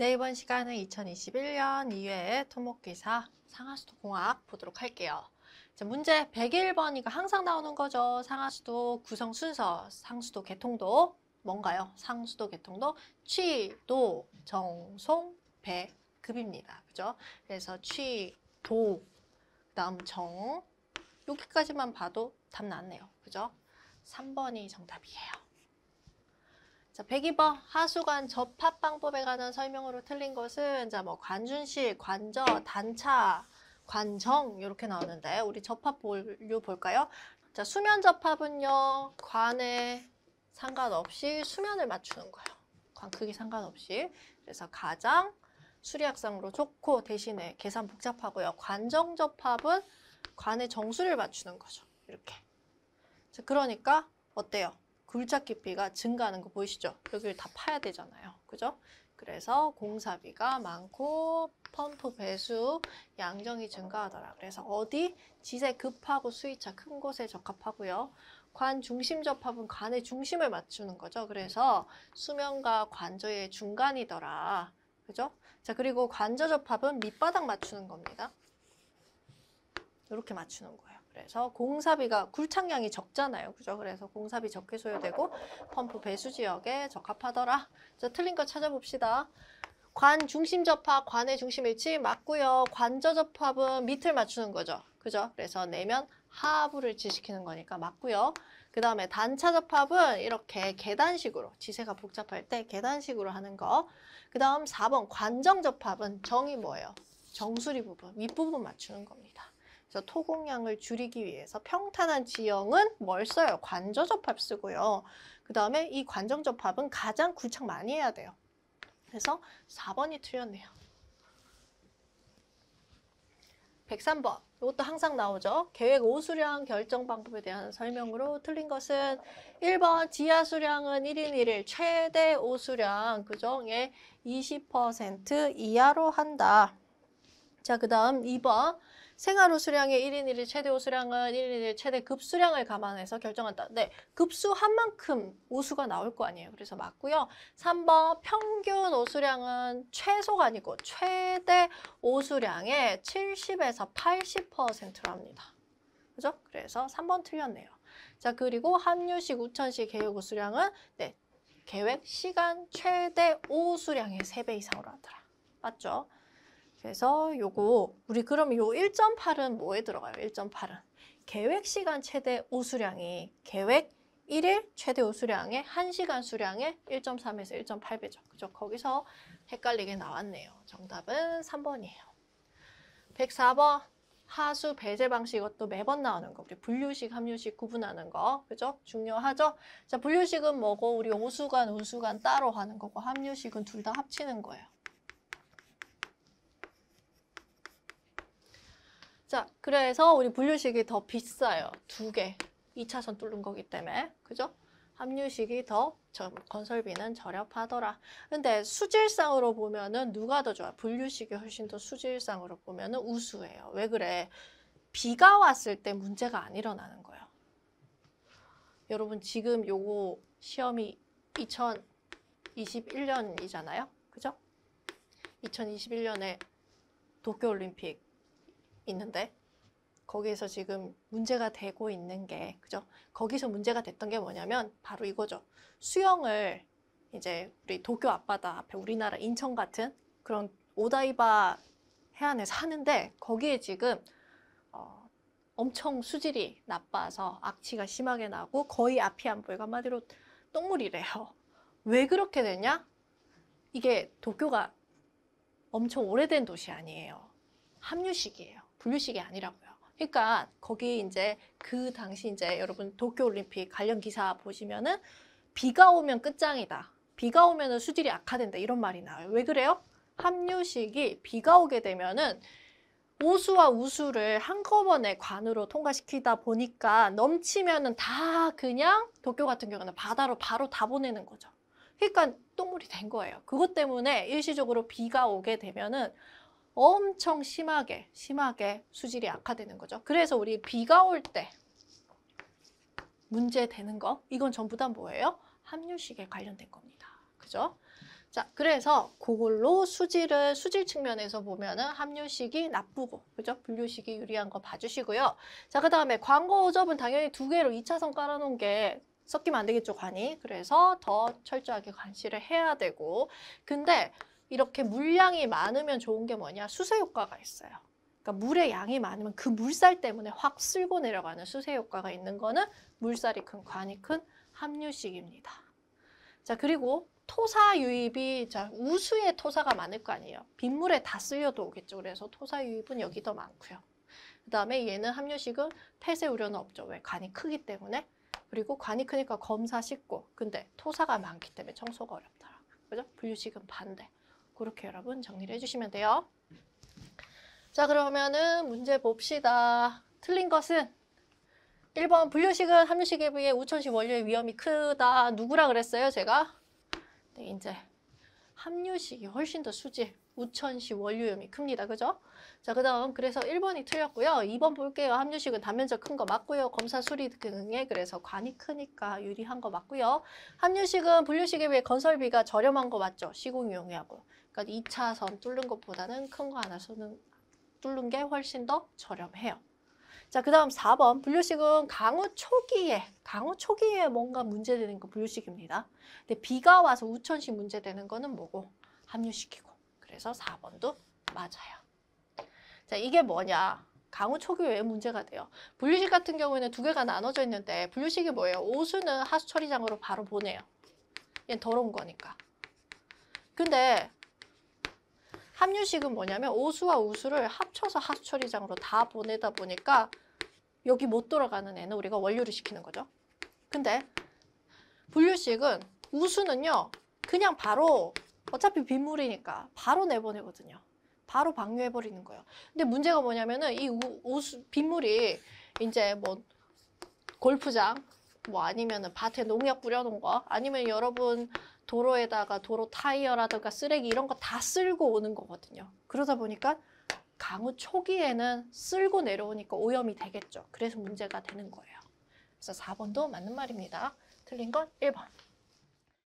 네, 이번 시간은 2021년 2회 토목기사 상하수도 공학 보도록 할게요. 자, 문제 101번이가 항상 나오는 거죠. 상하수도 구성 순서, 상수도 개통도 뭔가요? 상수도 개통도 취도, 정송, 배, 급입니다. 그죠? 그래서 취, 도, 그다음 정 여기까지만 봐도 답 나왔네요. 그죠? 3번이 정답이에요. 자, 102번 하수관 접합 방법에 관한 설명으로 틀린 것은 자, 뭐 관준식, 관저, 단차, 관정 이렇게 나오는데 우리 접합 볼류 볼까요? 자, 수면 접합은요. 관에 상관없이 수면을 맞추는 거예요. 관 크기 상관없이. 그래서 가장 수리학상으로 좋고 대신에 계산 복잡하고요. 관정 접합은 관의 정수를 맞추는 거죠. 이렇게. 자, 그러니까 어때요? 굴착 깊이가 증가하는 거 보이시죠? 여기를 다 파야 되잖아요. 그죠? 그래서 공사비가 많고 펌프 배수 양정이 증가하더라. 그래서 어디? 지세 급하고 수위차 큰 곳에 적합하고요. 관 중심 접합은 관의 중심을 맞추는 거죠. 그래서 수면과 관저의 중간이더라. 그죠? 자, 그리고 관저 접합은 밑바닥 맞추는 겁니다. 이렇게 맞추는 거예요. 그래서 공사비가 굴착량이 적잖아요. 그죠? 그래서 공사비 적게 소요되고 펌프 배수 지역에 적합하더라. 자, 틀린 거 찾아봅시다. 관 중심 접합, 관의 중심 일치 맞고요. 관저 접합은 밑을 맞추는 거죠. 그죠? 그래서 내면 하부를 지시키는 거니까 맞고요. 그 다음에 단차 접합은 이렇게 계단식으로, 지세가 복잡할 때 계단식으로 하는 거. 그 다음 4번 관정 접합은 정이 뭐예요? 정수리 부분, 윗부분 맞추는 겁니다. 그래서 토공량을 줄이기 위해서 평탄한 지형은 뭘 써요? 관저접합 쓰고요. 그 다음에 이 관정접합은 가장 굴착 많이 해야 돼요. 그래서 4번이 틀렸네요. 103번. 이것도 항상 나오죠. 계획 오수량 결정 방법에 대한 설명으로 틀린 것은 1번 지하 수량은 1인 1일 최대 오수량 그정의 20% 이하로 한다. 자, 그 다음 2번 생활 호수량의 1인 1일 최대 호수량은 1인 1일 최대 급수량을 감안해서 결정한다. 네, 급수한 만큼 오수가 나올 거 아니에요. 그래서 맞고요. 3번 평균 오수량은 최소가 아니고 최대 오수량의 70에서 80%랍니다. 그죠? 그래서 3번 틀렸네요. 자, 그리고 함유식, 우천식 계획 오수량은 네, 계획 시간 최대 오수량의 3배 이상으로 하더라. 맞죠? 그래서 요거 우리 그럼 요 1.8은 뭐에 들어가요? 1.8은 계획 시간 최대 우수량이 계획 1일 최대 우수량의 1시간 수량의 1.3에서 1.8배죠. 그죠? 거기서 헷갈리게 나왔네요. 정답은 3번이에요. 104번 하수 배제 방식 이것도 매번 나오는 거. 우리 분류식, 함유식 구분하는 거. 그죠? 중요하죠? 자, 분류식은 뭐고 우리 오수간, 우수간 따로 하는 거고 함유식은 둘 다 합치는 거예요. 자, 그래서 우리 분류식이 더 비싸요. 두 개. 2차선 뚫는 거기 때문에. 그죠? 합류식이 더 건설비는 저렴하더라. 근데 수질상으로 보면은 누가 더 좋아? 분류식이 훨씬 더 수질상으로 보면은 우수해요. 왜 그래? 비가 왔을 때 문제가 안 일어나는 거예요. 여러분 지금 요거 시험이 2021년이잖아요. 그죠? 2021년에 도쿄올림픽 있는데 거기에서 지금 문제가 되고 있는 게 그죠? 거기서 문제가 됐던 게 뭐냐면 바로 이거죠. 수영을 이제 우리 도쿄 앞바다 앞에 우리나라 인천 같은 그런 오다이바 해안에서 하는데 거기에 지금 어, 엄청 수질이 나빠서 악취가 심하게 나고 거의 앞이 안 보이고 한마디로 똥물이래요. 왜 그렇게 되냐? 이게 도쿄가 엄청 오래된 도시 아니에요. 합류식이에요. 분류식이 아니라고요. 그러니까 거기 이제 그 당시 이제 여러분 도쿄올림픽 관련 기사 보시면은 비가 오면 끝장이다. 비가 오면은 수질이 악화된다. 이런 말이 나와요. 왜 그래요? 합류식이 비가 오게 되면은 오수와 우수를 한꺼번에 관으로 통과시키다 보니까 넘치면은 다 그냥 도쿄 같은 경우는 바다로 바로 다 보내는 거죠. 그러니까 똥물이 된 거예요. 그것 때문에 일시적으로 비가 오게 되면은 엄청 심하게 심하게 수질이 악화되는 거죠. 그래서 우리 비가 올 때 문제 되는 거 이건 전부 다 뭐예요? 함유식에 관련된 겁니다. 그죠? 자, 그래서 그걸로 수질을 수질 측면에서 보면은 함유식이 나쁘고, 그죠? 분류식이 유리한 거 봐주시고요. 자, 그 다음에 광고 오접은 당연히 두 개로 2차선 깔아놓은 게 섞이면 안 되겠죠, 관이. 그래서 더 철저하게 관시를 해야 되고. 근데 이렇게 물량이 많으면 좋은 게 뭐냐? 수세 효과가 있어요. 그러니까 물의 양이 많으면 그 물살 때문에 확 쓸고 내려가는 수세 효과가 있는 거는 물살이 큰 관이 큰 함유식입니다. 자, 그리고 토사 유입이 자, 우수에 토사가 많을 거 아니에요. 빗물에 다 쓸려도 오겠죠. 그래서 토사 유입은 여기 더 많고요. 그 다음에 얘는 함유식은 폐쇄 우려는 없죠. 왜? 간이 크기 때문에. 그리고 관이 크니까 검사 쉽고 근데 토사가 많기 때문에 청소가 어렵더라고요. 그죠? 분류식은 반대. 그렇게 여러분 정리를 해주시면 돼요. 자 그러면은 문제 봅시다. 틀린 것은 1번 분류식은 함유식에 비해 우천식 원료의 위험이 크다. 누구라 그랬어요 제가? 네 이제 함유식이 훨씬 더 수질 우천식 원료염이 큽니다. 그죠? 자, 그 다음 그래서 1번이 틀렸고요. 2번 볼게요. 함유식은 단면적 큰 거 맞고요. 검사 수리 등에 그래서 관이 크니까 유리한 거 맞고요. 함유식은 분류식에 비해 건설비가 저렴한 거 맞죠? 시공용이하고. 그러니까 2차선 뚫는 것보다는 큰 거 하나 쏘는 뚫는 게 훨씬 더 저렴해요. 자, 그 다음 4번. 분류식은 강우 초기에, 강우 초기에 뭔가 문제되는 거 분류식입니다. 근데 비가 와서 우천식 문제되는 거는 뭐고? 함유식이고. 그래서 4번도 맞아요. 자, 이게 뭐냐? 강우 초기에 왜 문제가 돼요? 분류식 같은 경우에는 두 개가 나눠져 있는데 분류식이 뭐예요? 오수는 하수 처리장으로 바로 보내요. 얘는 더러운 거니까. 근데 함유식은 뭐냐면 오수와 우수를 합쳐서 하수 처리장으로 다 보내다 보니까 여기 못 돌아가는 애는 우리가 원료를 시키는 거죠. 근데 분류식은 우수는요. 그냥 바로 어차피 빗물이니까 바로 내보내거든요. 바로 방류해버리는 거예요. 근데 문제가 뭐냐면은 이 우, 우수, 빗물이 이제 뭐 골프장 뭐 아니면은 밭에 농약 뿌려놓은 거 아니면 여러분 도로에다가 도로 타이어라든가 쓰레기 이런 거 다 쓸고 오는 거거든요. 그러다 보니까 강우 초기에는 쓸고 내려오니까 오염이 되겠죠. 그래서 문제가 되는 거예요. 그래서 4번도 맞는 말입니다. 틀린 건 1번.